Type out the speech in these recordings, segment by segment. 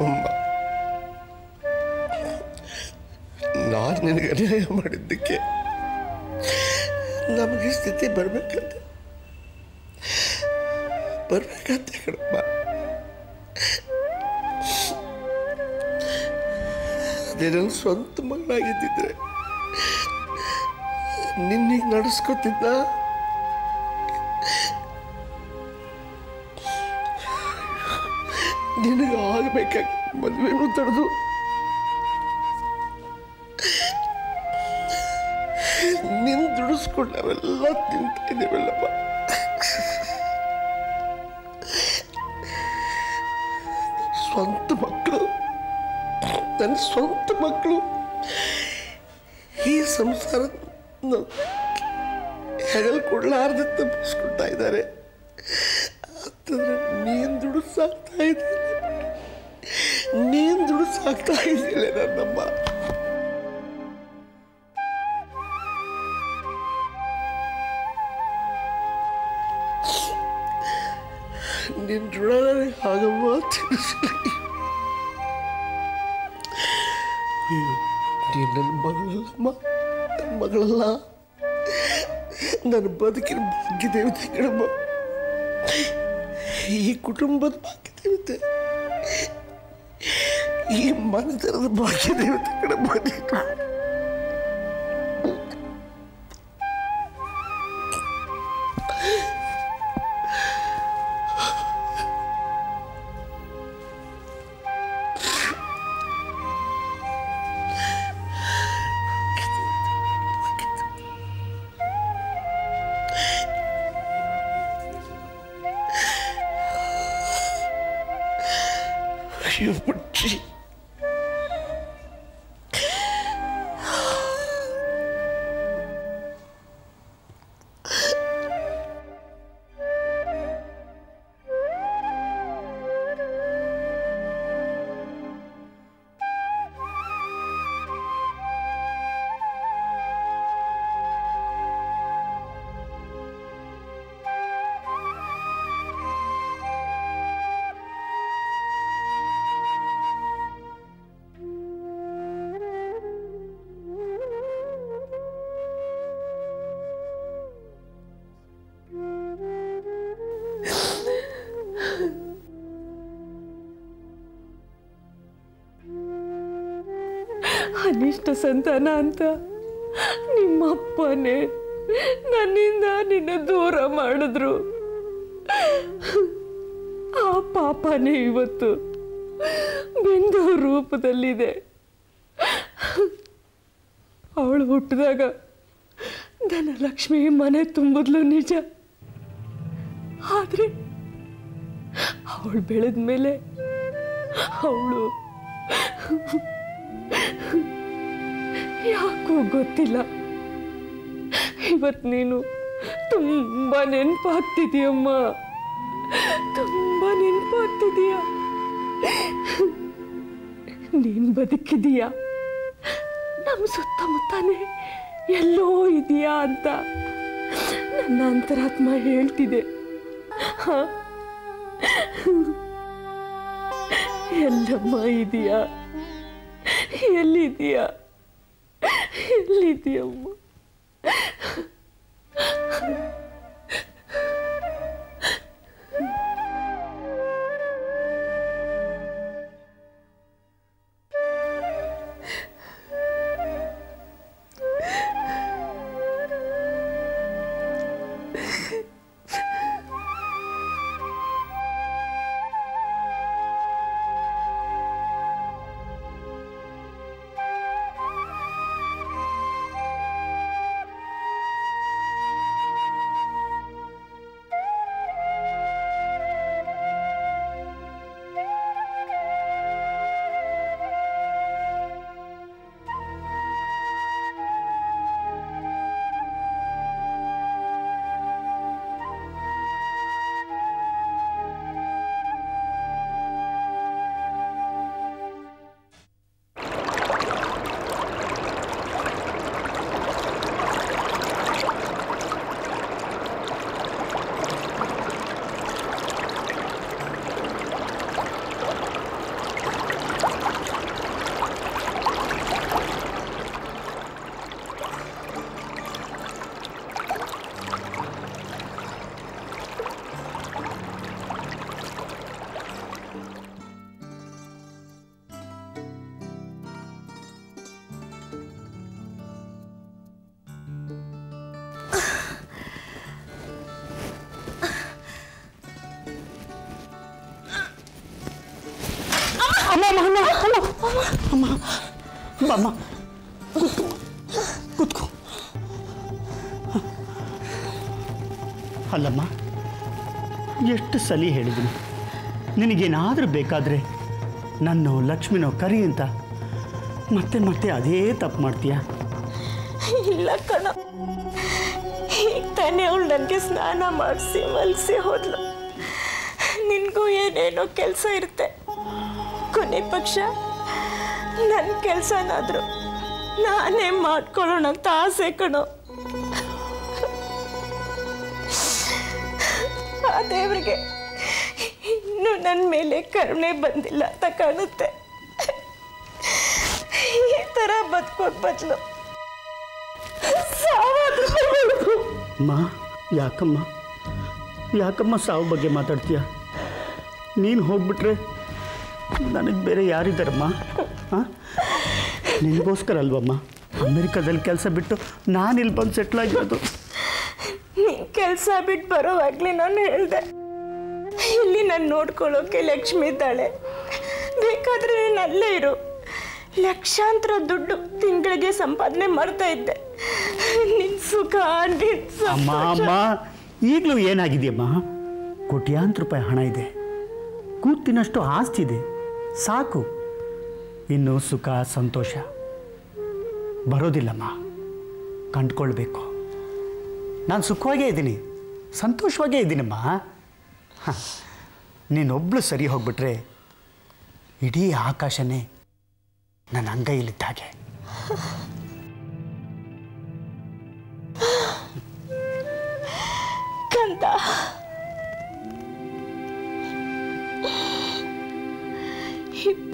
ಅಮ್ಮ ನಾನು ನಿನಗೆ ಅನ್ಯಾಯ ಮಾಡಿದ್ದಕ್ಕೆ ನಮಗೆ ಸ್ಥಿತಿ ಬರ್ಬೇಕಂತ. ಬರ್ಬೇಕಂತ ಕಣಪ್ಪ. ಅದೇ ನನ್ನ ಸ್ವಂತ ಮಗಳಾಗಿದ್ದಿದ್ರೆ ನಿನ್ನೀಗ ನಡೆಸ್ಕೊತಿದ್ದ ನಿನಗೆ ಆಗಬೇಕಾಗ ಮದುವೆನೂ ತಡೆದು. ನಿನ್ ದುಡಿಸ್ಕೊಂಡು ನಾವೆಲ್ಲ ತಿಂತಾ ಇದ್ದೀವಲ್ಲಪ್ಪ ಸ್ವಂತ ಮಕ್ಕಳು. ನನ್ನ ಸ್ವಂತ ಮಕ್ಕಳು. ಈ ಸಂಸಾರ ಹೆಗಲ್ ಕೊಡ್ಲಾರ್ದೆ ತಪ್ಪಿಸ್ಕೊಳ್ತಾ ಇದ್ದಾರೆ. ಸಾಕ್ತಾ ಇದ್ದೀನಿ ನೀನ್ ದುಡ್ಡು ಸಾಕ್ತಾ ಇದ್ದಿಲ್ಲ ನನ್ನಮ್ಮ. ನಿನ್ ಋಣ ನನಗೆ ಆಗಮ್ಮ ತಿಳಿಸ್ಲಿ ಅಯ್ಯೋ, ನೀನ್ ನನ್ನ ಮಗಳಲ್ಲಮ್ಮ. ನನ್ನ ಮಗಳಲ್ಲ. ನನ್ನ ಬದುಕಿನ ಭಾಗ್ಯ ದೇವತೆ ಕಣಮ್ಮ ಈ ಕುಟುಂಬದ ಭಾಗ್ಯ ದೇವತೆ ಈ ಮನೆತನದ ಭಾಗ್ಯ ಅನಿಷ್ಟ ಸಂತಾನ ಅಂತ. ನಿಮ್ಮಪ್ಪನೇ, ನನ್ನಿಂದ ನಿನ್ನ ದೂರ ಮಾಡಿದ್ರು. ಆ ಪಾಪನೇ ಇವತ್ತು ಬೆಂದ ರೂಪದಲ್ಲಿದೆ. ಅವಳು ಹುಟ್ಟಿದಾಗ ಧನಲಕ್ಷ್ಮಿ ಮನೆ ತುಂಬಿದ್ಲು ನಿಜ. ಆದರೆ ಅವಳು ಬೆಳೆದ ಮೇಲೆ ಅವಳು ಯಾಕೋ ಗೊತ್ತಿಲ್ಲ. ಇವತ್ತು ನೀನು ತುಂಬ ನೆನಪಾಗ್ತಿದೀಯಮ್ಮ. ತುಂಬ ನೆನಪಾಗ್ತಿದೀಯ? ನೀನು ಬದುಕಿದೀಯ? ನಮ್ಮ ಸುತ್ತಮುತ್ತಾನೆ ಎಲ್ಲೋ ಇದೆಯಾ ಅಂತ ನನ್ನ ಅಂತರಾತ್ಮ ಹೇಳ್ತಿದೆ? ಎಲ್ಲಮ್ಮ ಇದೆಯಾ? ಎಲ್ಲಿದೆಯಾ? लेती अम्मा। ಅಮ್ಮ ಅಮ್ಮ ಕೂತ್ಕೋ ಕೂತ್ಕೋ. ಅಲ್ಲಮ್ಮ, ಎಷ್ಟು ಸಲಿ ಹೇಳಿದ್ದೀನಿ. ನಿನಗೇನಾದರೂ ಬೇಕಾದರೆ ನನ್ನೋ ಲಕ್ಷ್ಮಿನೋ ಕರಿ ಅಂತ. ಮತ್ತೆ ಮತ್ತೆ ಅದೇ ತಪ್ಪು ಮಾಡ್ತೀಯಾ? ಇಲ್ಲ ಕಣ. ಈಗ ತಾನೇ ಅವಳು ನನಗೆ ಸ್ನಾನ ಮಾಡಿಸಿ, ಮಲಸಿ ಹೋದ್ಲು. ನಿನಗೂ ಏನೇನೋ ಕೆಲಸ ಇರುತ್ತೆ. ಕೊನೆ ಪಕ್ಷ ನನ್ನ ಕೆಲಸನಾದರೂ ನಾನೇ ಮಾಡ್ಕೊಳ್ಳೋಣ ಅಂತ ಆಸೆ ಕಣೋ. ಆ ದೇವರಿಗೆ ಇನ್ನೂ ನನ್ನ ಮೇಲೆ ಕರುಣೆ ಬಂದಿಲ್ಲ ಅಂತ ಕಾಣುತ್ತೆ. ಈ ಥರ ಬದುಕೋ ಬದಲು ಮಾ ಯಾಕಮ್ಮ? ಯಾಕಮ್ಮ ಸಾವು ಬಗ್ಗೆ ಮಾತಾಡ್ತೀಯ? ನೀನು ಹೋಗ್ಬಿಟ್ರೆ ನನಗೆ ಬೇರೆ ಯಾರಿದ್ದಾರಮ್ಮ? ಹಾಂ? ನಿನಗೋಸ್ಕರ ಅಲ್ವಮ್ಮ? ಅಮೆರಿಕದಲ್ಲಿ ಕೆಲಸ ಬಿಟ್ಟು ನಾನು ಇಲ್ಲಿ ಬಂದು ಸೆಟ್ಲ್ ಆಗಿರೋದು. ಕೆಲಸ ಬಿಟ್ಟು ಬರೋವಾಗ್ಲೇ ನಾನು ಹೇಳ್ದೆ. ಇಲ್ಲಿ ನಾನು ನೋಡ್ಕೊಳ್ಳೋಕೆ ಲಕ್ಷ್ಮಿ ಇದ್ದಾಳೆ. ಬೇಕಾದ್ರೆ ನೀನು ಅಲ್ಲೇ ಇರು. ಲಕ್ಷಾಂತರ ದುಡ್ಡು ತಿಂಗಳಿಗೆ ಸಂಪಾದನೆ ಮಾಡ್ತಾ ಇದ್ದೆ. ನಿನ್ ಸುಖ ಅಮ್ಮ. ಅಮ್ಮ ಈಗಲೂ ಏನಾಗಿದೆಯಮ್ಮ? ಕೋಟ್ಯಾಂತರ ರೂಪಾಯಿ ಹಣ ಇದೆ. ಕೂತಿನಷ್ಟು ಆಸ್ತಿ ಇದೆ. ಸಾಕು. ಇನ್ನು ಸುಖ, ಸಂತೋಷ ಬರೋದಿಲ್ಲಮ್ಮ. ಕಂಡ್ಕೊಳ್ಬೇಕು. ನಾನು ಸುಖವಾಗೇ ಇದ್ದೀನಿ. ಸಂತೋಷವಾಗೇ ಇದ್ದೀನಮ್ಮ. ಹಾಂ. ನೀನೊಬ್ಳು ಸರಿ ಹೋಗ್ಬಿಟ್ರೆ ಇಡೀ ಆಕಾಶನೇ ನನ್ನ ಅಂಗೈಲಿದ್ದ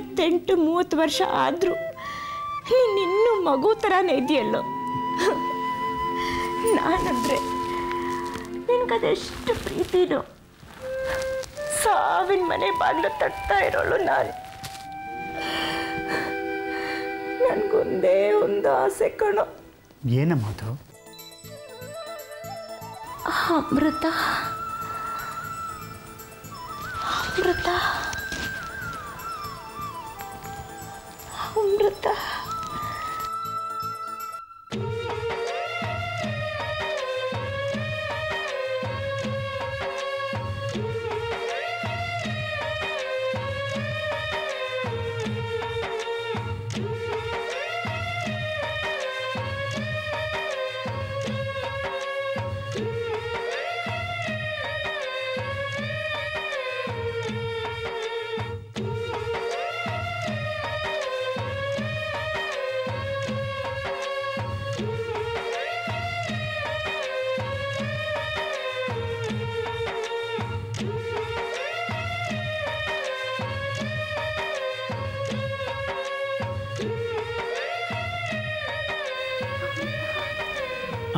ಇಪ್ಪತ್ತೆಂಟು ಮೂವತ್ತು ವರ್ಷ ಆದರೂ ನೀನಿನ್ನೂ ಮಗು ಥರನೇ ಇದೆಯಲ್ಲೋ? ನಾನಂದ್ರೆ ನಿನಗದೆಷ್ಟು ಪ್ರೀತಿನೋ? ಸಾವಿನ ಮನೆ ಬಾಗಿಲು ತಟ್ತಾ ಇರೋಳು ನಾನು. ನನಗೊಂದೇ ಒಂದು ಆಸೆ ಕಣೋ. ಏನಮ್ಮ ಅದು ಅಮೃತ. ಅಮೃತ. 아, 어머나, 울었다.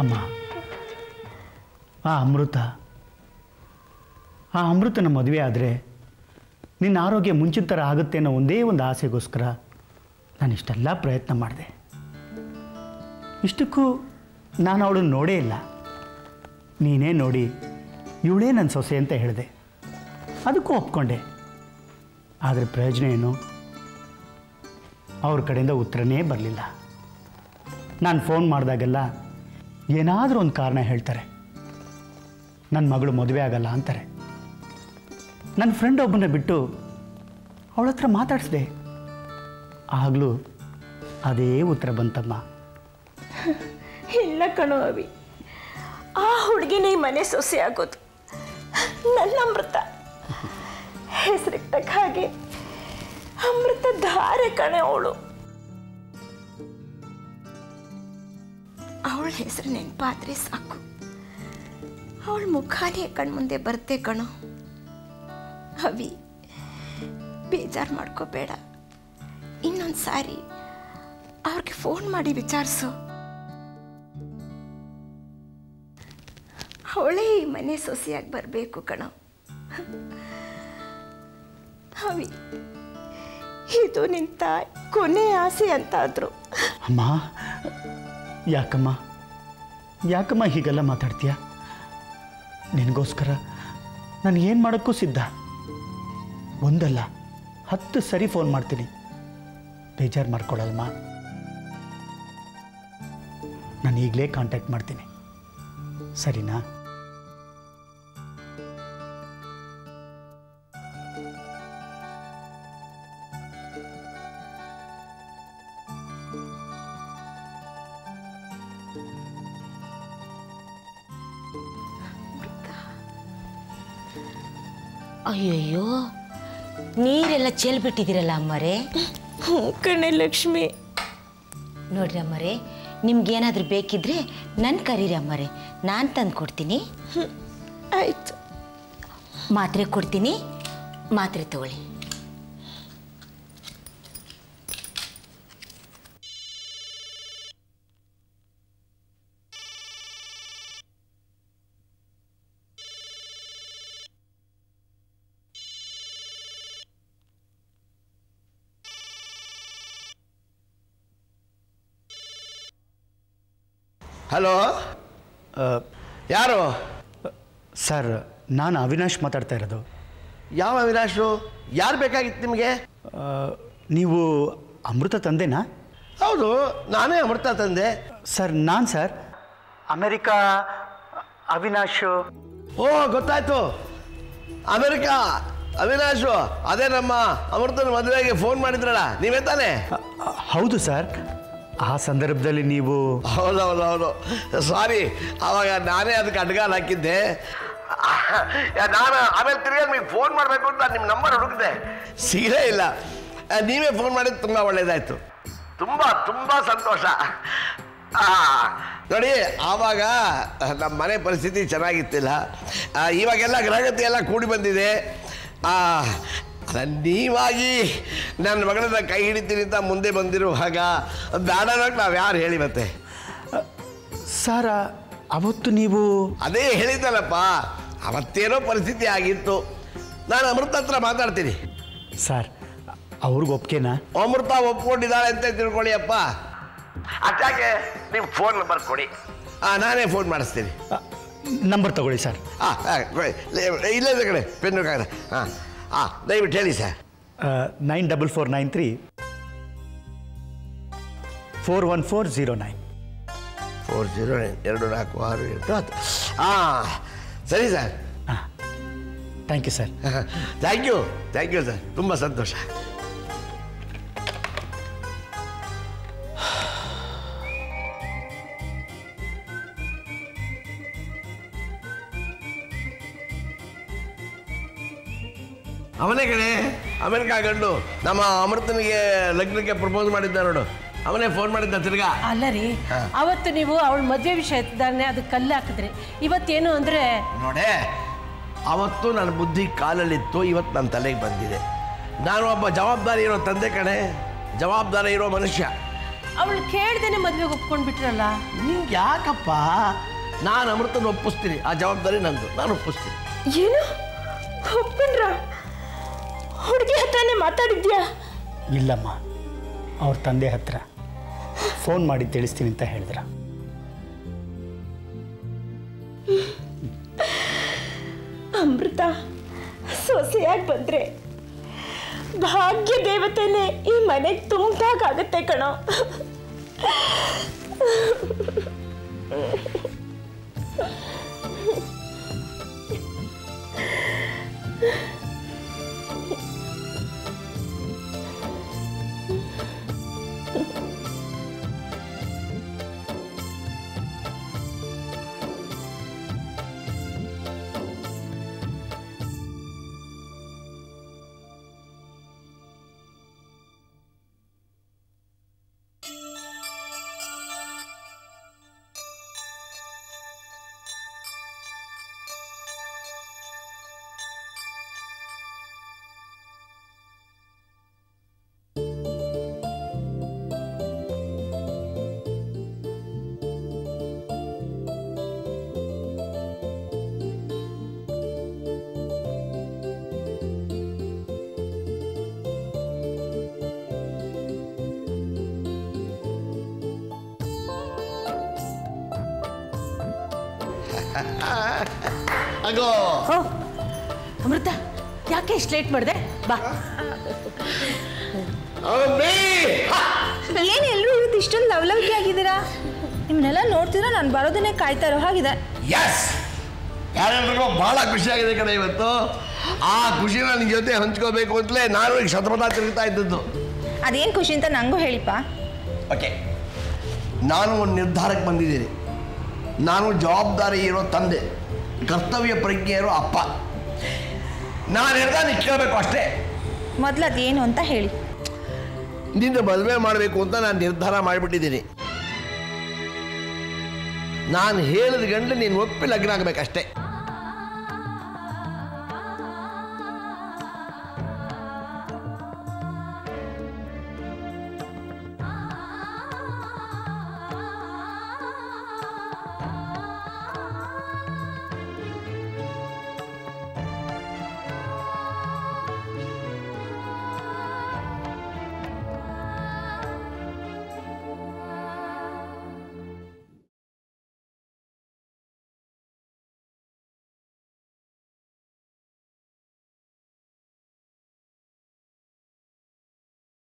ಅಮ್ಮ. ಆ ಅಮೃತ. ಆ ಅಮೃತನ ಮದುವೆ ಆದರೆ ನಿನ್ನ ಆರೋಗ್ಯ ಮುಂಚಿನ ಥರ ಆಗುತ್ತೆ ಅನ್ನೋ ಒಂದೇ ಒಂದು ಆಸೆಗೋಸ್ಕರ ನಾನು ಇಷ್ಟೆಲ್ಲ ಪ್ರಯತ್ನ ಮಾಡಿದೆ. ಇಷ್ಟಕ್ಕೂ ನಾನು ಅವಳನ್ನು ನೋಡೇ ಇಲ್ಲ. ನೀನೇ ನೋಡಿ ಇವಳೇ ನನ್ನ ಸೊಸೆ ಅಂತ ಹೇಳಿದೆ. ಅದಕ್ಕೂ ಒಪ್ಕೊಂಡೆ. ಆದರೆ ಪ್ರಯೋಜನ ಏನು? ಅವ್ರ ಕಡೆಯಿಂದ ಉತ್ತರನೇ ಬರಲಿಲ್ಲ. ನಾನು ಫೋನ್ ಮಾಡಿದಾಗೆಲ್ಲ ಏನಾದರೂ ಒಂದು ಕಾರಣ ಹೇಳ್ತಾರೆ. ನನ್ನ ಮಗಳು ಮದುವೆ ಆಗಲ್ಲ ಅಂತಾರೆ. ನನ್ನ ಫ್ರೆಂಡ್ ಒಬ್ಬನ ಬಿಟ್ಟು ಅವಳ ಹತ್ರ ಮಾತಾಡಿಸ್ದೆ. ಆಗಲೂ ಅದೇ ಉತ್ತರ ಬಂತಮ್ಮ. ಇಲ್ಲ ಕಣೋ ಅವಿ. ಆ ಹುಡುಗಿನೇ ಮನೆ ಸೊಸೆ ಆಗೋದು ನನ್ನ ಅಮೃತ. ಹೆಸರಿಗೆ ತಕ್ಕ ಹಾಗೆ ಅಮೃತ ಧಾರೆ ಕಣೆ ಅವಳು. ಅವಳ ಹೆಸರು ನೆನಪಾದ್ರೆ ಸಾಕು. ಅವಳ ಮುಖಾನೇ ಕಣ್ಮುಂದೆ ಬರುತ್ತೆ ಕಣೋ. ಅವಿ, ಬೇಜಾರು ಮಾಡ್ಕೋಬೇಡ. ಇನ್ನೊಂದು ಸಾರಿ ಅವ್ರಿಗೆ ಫೋನ್ ಮಾಡಿ ವಿಚಾರಿಸು. ಅವಳೇ ಈ ಮನೆ ಸೊಸೆಯಾಗಿ ಬರಬೇಕು ಕಣ. ಅವಿ, ಇದು ನಿಂತ ಕೊನೆ ಆಸೆ ಅಂತಾದ್ರು. ಅಮ್ಮ, ಯಾಕಮ್ಮ? ಯಾಕಮ್ಮ ಹೀಗೆಲ್ಲ ಮಾತಾಡ್ತೀಯ? ನಿನಗೋಸ್ಕರ ನಾನು ಏನು ಮಾಡೋಕ್ಕೂ ಸಿದ್ಧ. ಒಂದಲ್ಲ, ಹತ್ತು ಸರಿ ಫೋನ್ ಮಾಡ್ತೀನಿ. ಬೇಜಾರು ಮಾಡ್ಕೊಳಲ್ಮ ನಾನು ಈಗಲೇ ಕಾಂಟ್ಯಾಕ್ಟ್ ಮಾಡ್ತೀನಿ. ಸರಿನಾ? ಅಯ್ಯಯ್ಯೋ ನೀರೆಲ್ಲ ಚೆಲ್ಬಿಟ್ಟಿದ್ದೀರಲ್ಲ ಅಮ್ಮರೇ? ಹ್ಞೂ ಕಣೆ ಲಕ್ಷ್ಮಿ. ನೋಡ್ರಿ ಅಮ್ಮರೇ ನಿಮ್ಗೇನಾದ್ರೂ ಬೇಕಿದ್ರೆ ನನ್ನ ಕರೀರಿ ಅಮ್ಮರೇ ನಾನು ತಂದು ಕೊಡ್ತೀನಿ. ಆಯ್ತು. ಮಾತ್ರೆ ಕೊಡ್ತೀನಿ ಮಾತ್ರೆ ತಗೊಳ್ಳಿ. ಹಲೋ? ಯಾರು? ಸರ್ ನಾನು ಅವಿನಾಶ್ ಮಾತಾಡ್ತಾ ಇರೋದು. ಯಾವ ಅವಿನಾಶು? ಯಾರು ಬೇಕಾಗಿತ್ತು ನಿಮಗೆ? ನೀವು ಅಮೃತ ತಂದೆನಾ? ಹೌದು ನಾನೇ ಅಮೃತ ತಂದೆ. ಸರ್ ನಾನು ಸರ್. ಅಮೆರಿಕಾ ಅವಿನಾಶ್. ಓ ಗೊತ್ತಾಯ್ತು. ಅಮೆರಿಕಾ ಅವಿನಾಶು ಅದೇ ನಮ್ಮ ಅಮೃತನ ಮದುವೆಗೆ ಫೋನ್ ಮಾಡಿದ್ರಲ್ಲ ನೀವೇ ತಾನೇ? ಹೌದು ಸರ್. ಆ ಸಂದರ್ಭದಲ್ಲಿ ನೀವು ಹೌದೌದೌದು. ಹೌದು ಸಾರಿ, ಅವಾಗ ನಾನೇ ಅದಕ್ಕೆ ಅಡ್ಗಾಲ್ ಹಾಕಿದ್ದೆ. ನಾನು ಆಮೇಲೆ ತಿರ್ಗಿ ನಿಮಗೆ ಫೋನ್ ಮಾಡಬೇಕು ಅಂತ ನಿಮ್ಮ ನಂಬರ್ ಹುಡುಕಿದೆ. ಸಿಗಲೇ ಇಲ್ಲ. ನೀವೇ ಫೋನ್ ಮಾಡಿದ್ದು ತುಂಬ ಒಳ್ಳೇದಾಯ್ತು. ತುಂಬ ತುಂಬ ಸಂತೋಷ. ನೋಡಿ, ಆವಾಗ ನಮ್ಮ ಮನೆ ಪರಿಸ್ಥಿತಿ ಚೆನ್ನಾಗಿತ್ತಿಲ್ಲ. ಇವಾಗೆಲ್ಲ ಗ್ರಹಗತಿ ಎಲ್ಲ ಕೂಡಿ ಬಂದಿದೆ. ನೀವಾಗಿ ನನ್ನ ಮಗಳನ್ನ ಕೈ ಹಿಡಿತೀನಿ ಅಂತ ಮುಂದೆ ಬಂದಿರುವಾಗ ಬೇಡ ನಾವು ಯಾರು ಹೇಳಿ ಮತ್ತೆ? ಸರ ಅವತ್ತು ನೀವು ಅದೇ ಹೇಳಿದ್ದಲ್ಲಪ್ಪ ಅವತ್ತೇನೋ ಪರಿಸ್ಥಿತಿ ಆಗಿತ್ತು. ನಾನು ಅಮೃತ ಹತ್ರ ಮಾತಾಡ್ತೀನಿ. ಸರ್ ಅವ್ರಿಗೆ ಒಪ್ಕೆನಾ? ಅಮೃತ ಒಪ್ಕೊಂಡಿದ್ದಾಳೆ ಅಂತ ತಿಳ್ಕೊಳ್ಳಿ ಅಪ್ಪ. ಅದಕ್ಕೆ ನೀವು ಫೋನ್ ನಂಬರ್ ಕೊಡಿ. ಹಾಂ ನಾನೇ ಫೋನ್ ಮಾಡಿಸ್ತೀನಿ. ನಂಬರ್ ತಗೊಳ್ಳಿ ಸರ್. ಹಾಂ ಇಲ್ಲೇ ಇದೆ ಕಡೆ ಪೆನ್ನು ಕಾಗದ ಹಾಂ ಹಾಂ ದಯವಿಟ್ಟು ಹೇಳಿ sir nine double four nine three four one four zero nine four zero nine ಎರಡು ನಾಲ್ಕು ಆರು ಎಂಟು ಹತ್ತು. ಹಾಂ ಸರಿ ಸರ್ ಹಾಂ thank you sir thank you thank you sir ತುಂಬ ಸಂತೋಷ. ಅವನೇ ಕಣೆ. ಅಮೆರಿಕ ಗಂಡು. ನಮ್ಮ ಅಮೃತನಿಗೆ ಲಗ್ನಕ್ಕೆ ಪ್ರಪೋಸ್ ಮಾಡಿದ್ದ ನೋಡು. ಅವನೇ ಫೋನ್ ಮಾಡಿದ್ದ ತಿರ್ಗಾ. ಅಲ್ಲ ರೀ ಅವತ್ತು ನೀವು ಅವಳ ಮದುವೆ ವಿಷಯ ಇದ್ದಾನೆ ಅದು ಕಲ್ಲು ಹಾಕಿದ್ರಿ. ಇವತ್ತೇನು ಅಂದರೆ? ನೋಡೆ ಅವತ್ತು ನನ್ನ ಬುದ್ಧಿ ಕಾಲಲ್ಲಿತ್ತು ಇವತ್ತು ನನ್ನ ತಲೆಗೆ ಬಂದಿದೆ. ನಾನು ಒಬ್ಬ ಜವಾಬ್ದಾರಿ ಇರೋ ತಂದೆ ಕಣೆ. ಜವಾಬ್ದಾರಿ ಇರೋ ಮನುಷ್ಯ. ಅವಳು ಕೇಳ್ದೇನೆ ಮದುವೆಗೆ ಒಪ್ಕೊಂಡು ಬಿಟ್ರಲ್ಲ? ನಿಂಗೆ ಯಾಕಪ್ಪ? ನಾನು ಅಮೃತನ ಒಪ್ಪಿಸ್ತೀನಿ. ಆ ಜವಾಬ್ದಾರಿ ನಂದು. ನಾನು ಒಪ್ಪಿಸ್ತೀನಿ. ಏನು? ಒಪ್ಕೊಂಡ್ರ ಹುಡುಗಿ ಹತ್ರನೇ ಮಾತಾಡಿದ್ಯಾ? ಇಲ್ಲಮ್ಮ ಅವ್ರ ತಂದೆ ಹತ್ರ. ಫೋನ್ ಮಾಡಿ ತಿಳಿಸ್ತೀನಿ ಅಂತ ಹೇಳಿದ್ರ. ಅಮೃತ ಸೊಸೆಯಾಗಿ ಬಂದ್ರೆ ಭಾಗ್ಯ ದೇವತೆನೇ ಈ ಮನೆಗೆ ತುಂಬ್ದಾಗತ್ತೆ ಕಣೋ. ಅಗೋ. ಓ ಅಮೃತ ಯಾಕೆ ಇಷ್ಟು ಲೇಟ್ ಮಾಡಿದೆ? ಬಾ. ಎಲ್ರು ಏನು ಎಲ್ಲರೂ ಇವತ್ತು ಇಷ್ಟೊಂದು ಲವ್ಲವಿಕೆ ಆಗಿದ್ದೀರಾ? ನಿಮ್ಮನ್ನೆಲ್ಲ ನೋಡ್ತಿದ್ರೆ ನಾನು ಬರೋದನ್ನೇ ಕಾಯ್ತಾ ಇರೋ ಹಾಗಿದೆ. ಎಸ್ ಯಾರೆಲ್ರಿಗೂ ಭಾಳ ಖುಷಿಯಾಗಿದೆ ಕಡೆ ಇವತ್ತು. ಆ ಖುಷಿ ನನ್ನ ಜೊತೆ ಹಂಚ್ಕೋಬೇಕು ಅಂತಲೇ ನಾನು ಈಗ ಶತಪಥ ತಿರುಗ್ತಾ ಇದ್ದದ್ದು. ಅದೇನು ಖುಷಿ ಅಂತ ನನಗೂ ಹೇಳಿಪ್ಪ. ಓಕೆ ನಾನು ಒಂದು ನಿರ್ಧಾರಕ್ಕೆ ಬಂದಿದ್ದೀನಿ. ನಾನು ಜವಾಬ್ದಾರಿ ಇರೋ ತಂದೆ ಕರ್ತವ್ಯ ಪ್ರಜ್ಞೆ ಇರೋ ಅಪ್ಪ. ನಾನು ಹೇಳ್ದ ಕೇಳಬೇಕು ಅಷ್ಟೇ. ಮೊದಲು ಅದೇನು ಅಂತ ಹೇಳಿ. ನಿನ್ನ ಮದುವೆ ಮಾಡಬೇಕು ಅಂತ ನಾನು ನಿರ್ಧಾರ ಮಾಡಿಬಿಟ್ಟಿದ್ದೀನಿ. ನಾನು ಹೇಳಿದ ಗಂಡು ನೀನು ಒಪ್ಪಿ ಲಗ್ನ ಆಗಬೇಕಷ್ಟೇ.